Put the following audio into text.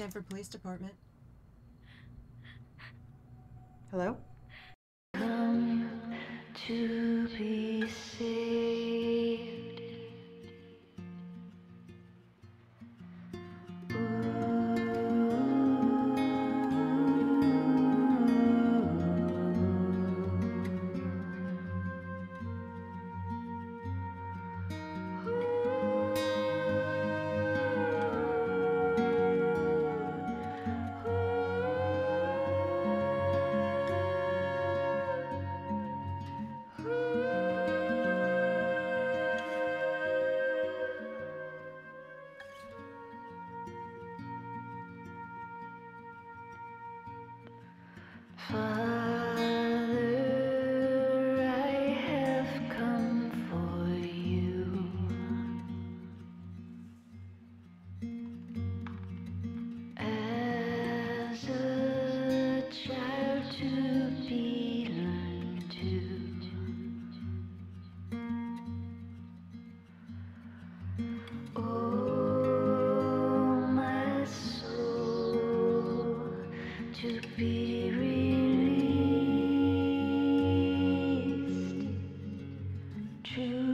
Stanford Police Department. Hello? to be Father, I have come for you. As a child to be learned to. Oh, my soul, to be true.